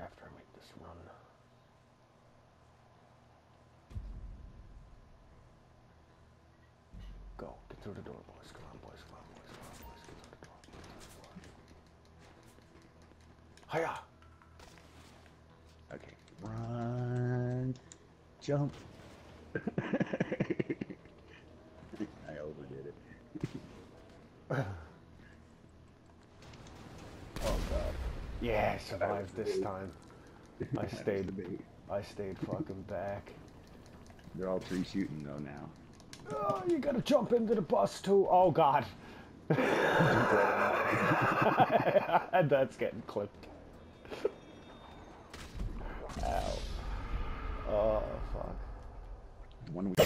after I make this run. Go. Get through the door, boys. Come on, boys. Come on, boys. Come on, boys. Get through the door. Get through. Hiya! Okay. Run. Jump. I overdid it. Oh god. Yeah, I survived this time. I That was the stayed. I stayed fucking back. They're all three shooting though now. Oh, you gotta jump into the bus too. Oh god. And that's getting clipped. Ow. Oh fuck. One we